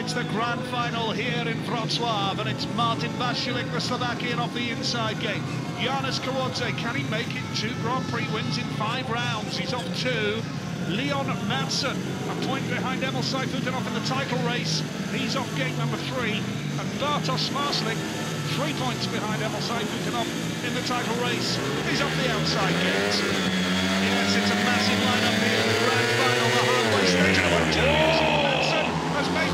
It's the grand final here in Wrocław, and it's Martin Vaculik, the Slovakian, off the inside gate. Janusz Kawodze, can he make it two Grand Prix wins in five rounds? He's off two. Leon Madsen, a point behind Emil Sayfutdinov in the title race. He's off gate number three. And Bartosz Zmarzlik, three points behind Emil Sayfutdinov in the title race. He's off the outside gate. Yes, it's a massive lineup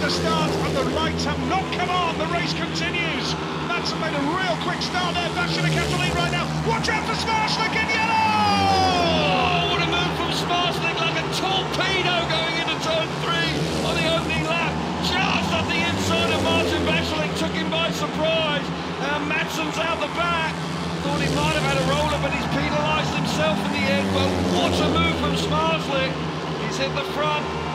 the start, and the lights have not come on. The race continues. Madsen made a real quick start there. Vaculik has the lead right now. Watch out for Zmarzlik in yellow! Oh, what a move from Zmarzlik, like a torpedo going into turn three on the opening lap. Just at the inside of Martin Vaculik, took him by surprise. And Madsen's out the back. Thought he might have had a roller, but he's penalised himself in the end. But what a move from Zmarzlik. He's hit the front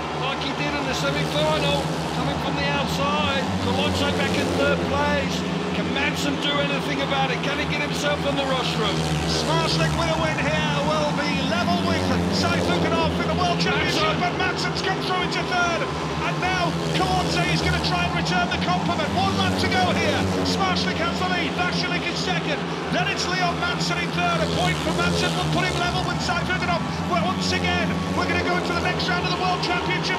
like he did in the semi-final, coming from the outside. Colonso back in third place. Can Madsen do anything about it? Can he get himself on the rostrum? Zmarzlik with a win here will be level with Sayfutdinov in the World Championship, but Madsen's come through into third. And now Kawodze is going to try and return the compliment. One lap to go here. Zmarzlik has the lead. Vaculik in second. Then it's Leon Madsen in third. A point for Madsen will put him level with Sayfutdinov. But once again, we're going to go into the next round of the World Championship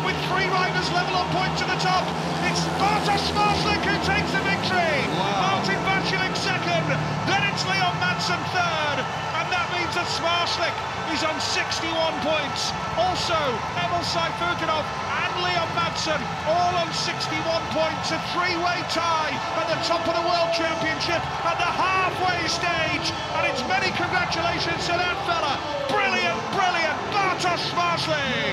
three riders level on points to the top. It's Bartosz Zmarzlik who takes the victory. Martin Vaculik second. Then it's Leon Madsen third. And that means that Zmarzlik is on 61 points. Also, Emil Sayfutdinov and Leon Madsen all on 61 points. A three-way tie at the top of the World Championship at the halfway stage. And it's many congratulations to that fella. Brilliant, brilliant, Bartosz Zmarzlik.